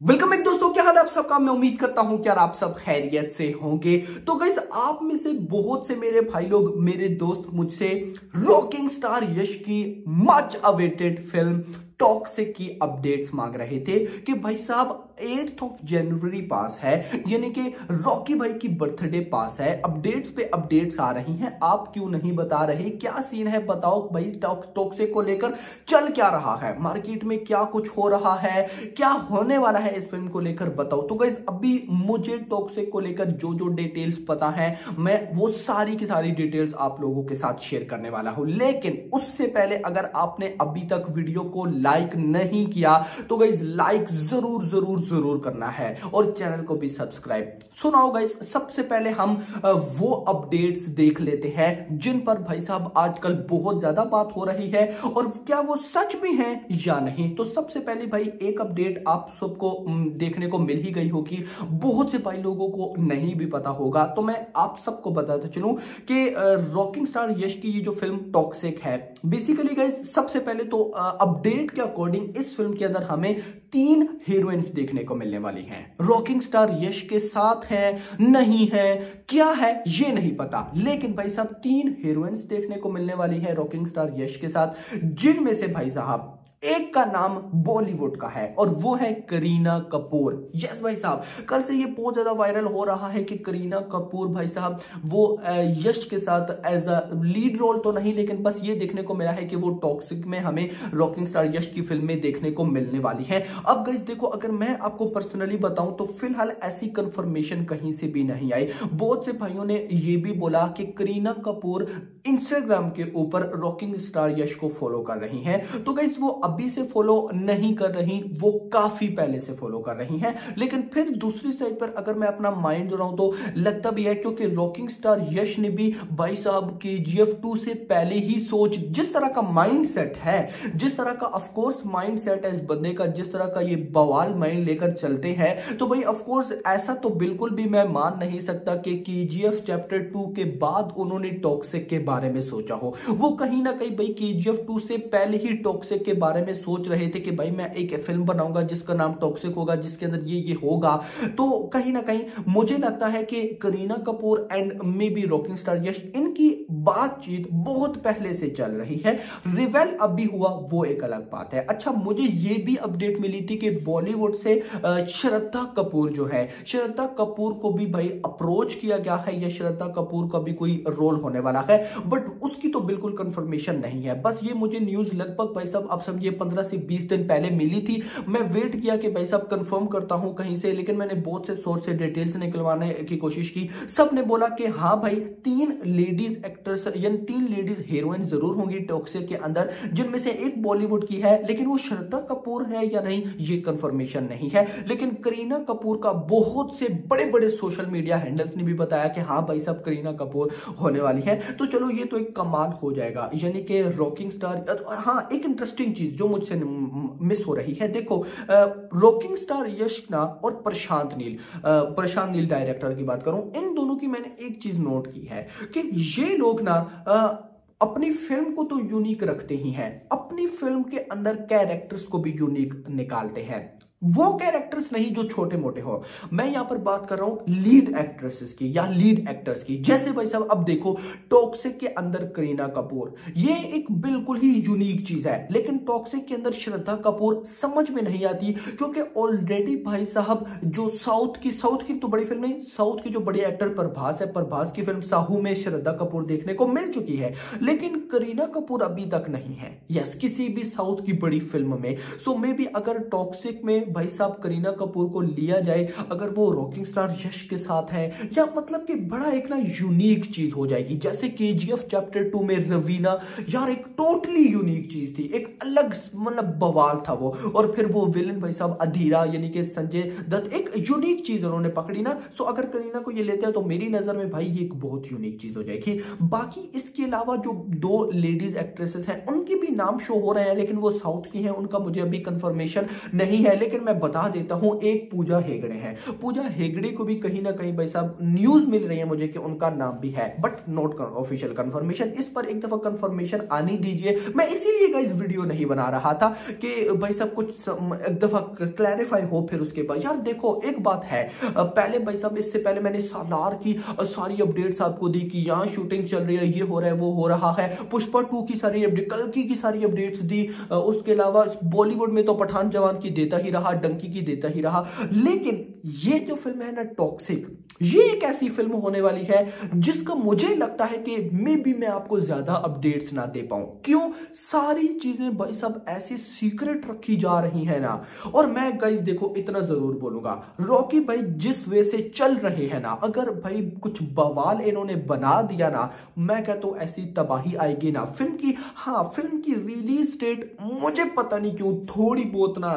Welcome एक दोस्तों, क्या हाल है आप सबका? मैं उम्मीद करता हूँ कि यार आप सब खैरियत से होंगे। तो गैस आप में से बहुत से मेरे भाई लोग, मेरे दोस्त मुझसे रॉकिंग स्टार यश की मच अवेटेड फ़िल्म टॉक्सिक की अपडेट्स मांग रहे थे कि भाई साहब एट्थ ऑफ़ जनवरी पास है, यानी कि रॉकी भाई की बर्थडे पास है। अपडेट्स पे अपडेट्स आ रही हैं। आप क्यों नहीं बता रहे? क्या सीन है? बताओ भाई टॉक्सिक को लेकर चल क्या रहा है? मार्केट में क्या कुछ हो रहा है? क्या होने वाला है इस फ़िल्म को लेकर? बताओ। तो गाइज़ अभी मुझे टॉक्सिक को लेकर जो जो डिटेल्स पता है, मैं वो सारी की सारी डिटेल्स आप लोगों के साथ शेयर करने वाला हूँ। लेकिन उससे पहले अगर आपने अभी तक वीडियो को लाइक नहीं किया तो गाइज़ लाइक ज़रूर ज़रूर ज़रूर करना है और चैनल को भी सब्सक्राइब। सुनाओ गाइस सबसे पहले हम वो अपडेट्स देख लेते हैं जिन पर भाई साहब आजकल बहुत ज़्यादा बात हो रही है और क्या वो सच भी हैं या नहीं। तो सबसे पहले भाई, एक अपडेट आप सबको देखने को मिल ही गई होगी। बहुत से भाई लोगों को नहीं भी पता होगा। तो मैं आप सबको बताता चलूँ कि रॉकिंग स्टार यश की ये जो फ़िल्म टॉक्सिक है। बेसिकली गाइस सबसे पहले तो अपडेट के अकॉर्डिंग इस फ़िल्म के अंदर हमें तीन हीरोइंस देखने को मिलने वाली हैं। रॉकिंग स्टार यश के साथ है, नहीं है, क्या है, ये नहीं पता। लेकिन भाई साहब, तीन हीरोइंस देखने को मिलने वाली है रॉकिंग स्टार यश के साथ, जिनमें से भाई साहब एक का नाम बॉलीवुड का है और वो है करीना कपूर। यस भाई साहब। कल से ये बहुत ज़्यादा वायरल हो रहा है कि करीना कपूर, भाई साहब, वो यश के साथ एज अ लीड रोल तो नहीं, लेकिन बस ये देखने को मिला है कि वो टॉक्सिक में हमें रॉकिंग स्टार यश की फ़िल्म में देखने को मिलने वाली है। अब गई देखो, अगर मैं आपको पर्सनली बताऊँ तो फ़िलहाल ऐसी कंफर्मेशन कहीं से भी नहीं आई। बहुत से भाइयों ने यह भी बोला कि करीना कपूर इंस्टाग्राम के ऊपर रॉकिंग स्टार यश को फॉलो कर रही है। तो गई वो अभी से फॉलो नहीं कर रही, वो काफ़ी पहले से फॉलो कर रही हैं। लेकिन फिर दूसरी साइड पर अगर मैं अपना माइंड जोड़ाऊं तो लगता भी है क्योंकि रॉकिंग स्टार यश ने भी भाई साहब के जीएफ टू से पहले ही सोच, जिस तरह का माइंड सेट है, जिस तरह का ऑफकोर्स माइंड सेट है इस बंदे का, जिस तरह का ये बवाल माइंड लेकर चलते हैं तो भाई ऑफकोर्स ऐसा तो बिल्कुल भी मैं मान नहीं सकता कि केजीएफ चैप्टर टू के बाद उन्होंने टॉक्सिक के बारे में सोचा हो। वो कहीं ना कहीं भाई केजीएफ टू से पहले ही टॉक्सिक के बारे बारे में सोच रहे थे कि भाई मैं एक फ़िल्म बनाऊँगा, जिसका नाम टॉक्सिक होगा, जिसके अंदर ये ये होगा। तो कहीं ना कहीं मुझे लगता है कि Kareena Kapoor and maybe rocking star Yash, इनकी बातचीत बहुत पहले से चल रही है। रिवेल अभी हुआ, वो एक अलग बात है। अच्छा मुझे ये भी अपडेट मिली थी कि बॉलीवुड से श्रद्धा कपूर जो है, श्रद्धा कपूर को भी भाई अप्रोच किया गया है, या श्रद्धा कपूर का भी कोई रोल होने वाला है। बट उसकी तो बिल्कुल कंफर्मेशन नहीं है। बस ये मुझे न्यूज़ लगभग भाई सब आप समझिए पंद्रह से बीस दिन पहले मिली थी। मैं वेट किया कि भाई साहब कंफर्म करता हूँ कहीं से, लेकिन मैंने बहुत से सोर्स से डिटेल्स निकलवाने की कोशिश की। सबने बोला कि हाँ भाई, तीन लेडीज़ एक्टर्स यानी तीन लेडीज़ हीरोइन ज़रूर होंगी टॉक्सिक के अंदर, जिनमें से एक बॉलीवुड की है, लेकिन वो श्रद्धा कपूर है या नहीं, ये कंफर्मेशन नहीं है। लेकिन करीना कपूर का बहुत से बड़े बड़े सोशल मीडिया हैंडल्स ने भी बताया कि हाँ भाई साहब करीना कपूर होने वाली है। तो चलो, ये तो एक कमाल हो जाएगा। यानी कि रॉकिंग स्टार हाँ एक इंटरेस्टिंग चीज़ जो मुझसे मिस हो रही है। देखो रॉकिंग स्टार यशना और प्रशांत नील। प्रशांत नील डायरेक्टर की बात करूँ, इन दोनों की मैंने एक चीज़ नोट की है कि ये लोग ना अपनी फ़िल्म को तो यूनिक रखते ही हैं। अपनी फ़िल्म के अंदर कैरेक्टर्स को भी यूनिक निकालते हैं। वो कैरेक्टर्स नहीं जो छोटे मोटे हो। मैं यहाँ पर बात कर रहा हूँ लीड एक्ट्रेसेस की या लीड एक्टर्स की। जैसे भाई साहब, अब देखो टॉक्सिक के अंदर करीना कपूर। ये एक बिल्कुल ही यूनिक चीज़ है, लेकिन टॉक्सिक के अंदर श्रद्धा कपूर समझ में नहीं आती, क्योंकि ऑलरेडी भाई साहब, जो साउथ की साउथ की तो बड़ी फ़िल्म नहीं, साउथ की जो बड़ी एक्टर प्रभास है, प्रभास की फ़िल्म साहू में श्रद्धा कपूर देखने को मिल चुकी है, लेकिन करीना कपूर अभी तक नहीं है। यस किसी भी साउथ की बड़ी फ़िल्म में। सो मे बी अगर टॉक्सिक में भाई साहब करीना कपूर को लिया जाए, अगर वो रॉकिंग स्टार यश के साथ है, या मतलब कि बड़ा एक ना यूनिक चीज़ हो जाएगी, जैसे केजीएफ चैप्टर टू में रवीना, यार एक टोटली यूनिक चीज़ थी, एक अलग मतलब बवाल था वो, और फिर वो विलन भाई साहब अधीरा, यानी कि संजय दत्त, एक यूनिक चीज़ उन्होंने पकड़ी ना सो अगर करीना को ये लेते हैं तो मेरी नज़र में भाई ये एक बहुत यूनिक चीज़ हो जाएगी। बाकी इसके अलावा जो दो लेडीज़ एक्ट्रेसेस हैं, उनके भी नाम शो हो रहे हैं, लेकिन वो साउथ की हैं, उनका मुझे अभी कंफर्मेशन नहीं है, लेकिन लेकिन मैं बता देता हूँ, एक पूजा हेगड़े हैं। पूजा हेगड़े को भी कहीं ना कहीं भाई साहब न्यूज़ मिल रही है मुझे कि उनका नाम भी है बट नॉट ऑफिशियल कंफर्मेशन इस पर एक दफ़ा कंफर्मेशन आनी दीजिए। मैं इसीलिए इस वीडियो नहीं बना रहा था कि भाई साहब कुछ एक दफ़ा क्लैरिफाई हो फिर उसके बाद। यार देखो, एक बात है पहले भाई साहब, इससे पहले मैंने सालार की सारी अपडेट्स आपको दी कि यहाँ शूटिंग चल रही है, ये हो रहा है, वो हो रहा है। पुष्पा टू की सारी अपडेट कलकी की सारी अपडेट्स दी। उसके अलावा बॉलीवुड में तो पठान जवान की देता ही रहा डंकी की देता ही रहा। लेकिन ये जो फ़िल्म है ना टॉक्सिक ये एक ऐसी फ़िल्म होने वाली है, जिसका मुझे लगता है कि मे बी मैं आपको ज़्यादा अपडेट्स ना दे पाऊँ। क्यों? सारी चीज़ें भाई सब ऐसी सीक्रेट रखी जा रही है ना। और मैं गाइज़ देखो, इतना ज़रूर बोलूँगा। रॉकी भाई, जिस वे से चल रहे हैं ना, अगर भाई कुछ बवाल इन्होंने बना दिया ना, मैं कहता हूँ ऐसी तबाही आएगी ना। फ़िल्म की हाँ फ़िल्म की रिलीज़ डेट मुझे पता नहीं क्यों थोड़ी बहुत ना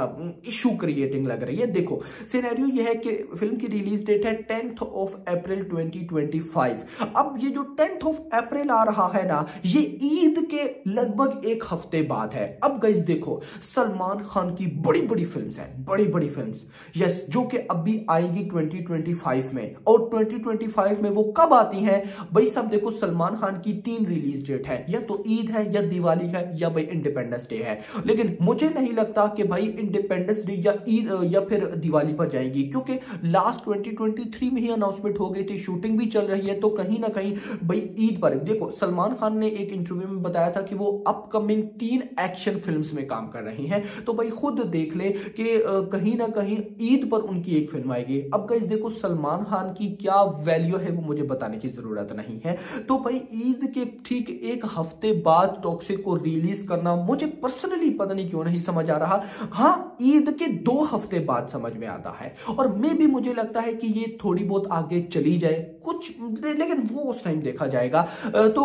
इशू क्रिएटिंग लग रही है। देखो सिनेरियो यह कि फ़िल्म की रिलीज़ डेट है टेंथ ऑफ़ अप्रैल 2025 अब ये जो टेंथ ऑफ़ अप्रैल आ रहा है ना, ये ईद के लगभग एक हफ़्ते बाद है। अब गाइस देखो, सलमान खान की बड़ी बड़ी फिल्म्स हैं, बड़ी बड़ी फिल्म्स यस जो कि अभी आएँगी 2025 में। और 2025 में वो कब आती हैं? भाई सब देखो, सलमान खान की तीन रिलीज़ डेट है। या तो ईद है, या दिवाली है, या भाई इंडिपेंडेंस डे है। लेकिन मुझे नहीं लगता कि भाई इंडिपेंडेंस डे या ईद, या फिर दिवाली पर जाएगी, क्योंकि लास्ट 2023 में ही अनाउंसमेंट हो गई थी शूटिंग भी चल रही है तो कहीं ना कहीं भाई ईद पर देखो, सलमान खान ने एक इंटरव्यू में बताया था कि वो अपकमिंग तीन एक्शन फिल्म्स में काम कर रही हैं। तो भाई खुद देख ले कि कहीं ना कहीं ईद पर उनकी एक फ़िल्म आएगी। अब गाइस देखो, सलमान खान की क्या वैल्यू है वो मुझे बताने की ज़रूरत नहीं है। तो भाई ईद के ठीक एक हफ़्ते बाद टॉक्सिक को रिलीज़ करना मुझे पर्सनली पता नहीं क्यों नहीं समझ आ रहा। हाँ ईद के दो हफ़्ते बाद समझ में आता है। और मे भी मुझे लगता है कि ये थोड़ी बहुत आगे चली जाए। कुछ लेकिन वो उस टाइम देखा जाएगा। तो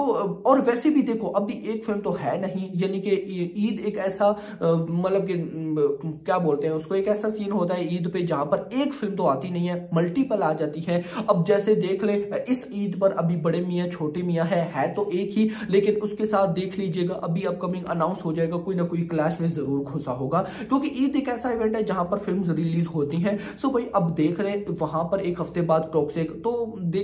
और वैसे भी देखो अभी एक फ़िल्म तो है नहीं यानी कि ईद एक ऐसा मतलब कि क्या बोलते हैं उसको एक ऐसा सीन होता है ईद पे जहाँ पर एक फ़िल्म तो आती नहीं है मल्टीपल आ जाती है। अब जैसे देख ले इस ईद पर अभी बड़े मियाँ छोटे मियाँ है, है तो एक ही लेकिन उसके साथ देख लीजिएगा अभी अपकमिंग अनाउंस हो जाएगा कोई ना कोई क्लैश में ज़रूर घुसा होगा। क्योंकि ईद एक ऐसा इवेंट है जहाँ पर फ़िल्म रिलीज़ होती है। सो भाई अब देख रहे वहाँ पर एक हफ़्ते बाद टॉक्सिक तो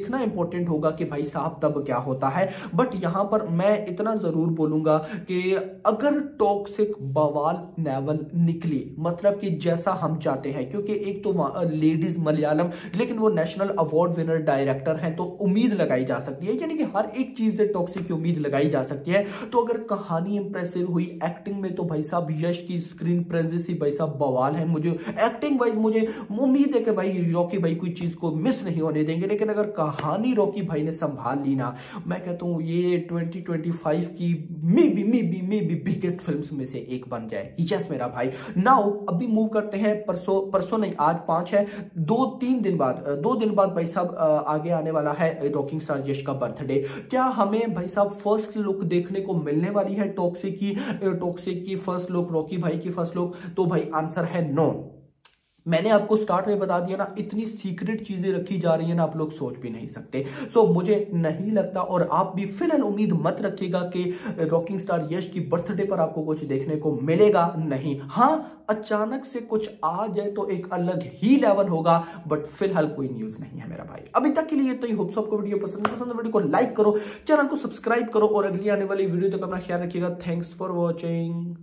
देखना इंपॉर्टेंट होगा कि भाई साहब तब क्या होता है। बट यहाँ पर मैं इतना ज़रूर बोलूँगा कि अगर टॉक्सिक बवाल नेवल निकली मतलब कि जैसा हम चाहते हैं, क्योंकि एक तो लेडीज़ मलयालम लेकिन वो नेशनल अवार्ड विनर डायरेक्टर हैं तो उम्मीद लगाई जा सकती है। यानी कि हर एक चीज़ से टॉक्सिक की उम्मीद लगाई जा सकती है। तो अगर कहानी इंप्रेसिव हुई एक्टिंग में तो भाई साहब यश की स्क्रीन प्रेजेंस ही भाई साहब बवाल है मुझे। एक्टिंग वाइज मुझे उम्मीद है कि भाई रॉकी भाई कोई चीज़ को मिस नहीं होने देंगे। लेकिन अगर कहानी रॉकी भाई ने संभाल ली ना। मैं कहता हूँ, ये 2025 की maybe maybe maybe biggest film में से एक बन जाए। यस मेरा भाई। नाउ अभी मूव करते हैं। परसों परसों नहीं, आज पाँच है। दो, तीन दिन बाद दो दिन बाद भाई साहब आगे आने वाला है रॉकिंग स्टार यश का बर्थडे क्या हमें भाई साहब फ़र्स्ट लुक देखने को मिलने वाली है टॉक्सिक की टॉक्सिक की फ़र्स्ट लुक रॉकी भाई की फ़र्स्ट लुक तो भाई आंसर है नो मैंने आपको स्टार्ट में बता दिया ना इतनी सीक्रेट चीज़ें रखी जा रही है ना आप लोग सोच भी नहीं सकते। सो so, मुझे नहीं लगता और आप भी फ़िलहाल उम्मीद मत रखिएगा कि रॉकिंग स्टार यश की बर्थडे पर आपको कुछ देखने को मिलेगा नहीं। हाँ अचानक से कुछ आ जाए तो एक अलग ही लेवल होगा बट फ़िलहाल कोई न्यूज़ नहीं है मेरा भाई। अभी तक के लिए तो ही होप्स आपको वीडियो पसंद पसंद वीडियो को लाइक करो चैनल को सब्सक्राइब करो और अगली आने वाली वीडियो तक अपना ख्याल रखिएगा। Thanks for watching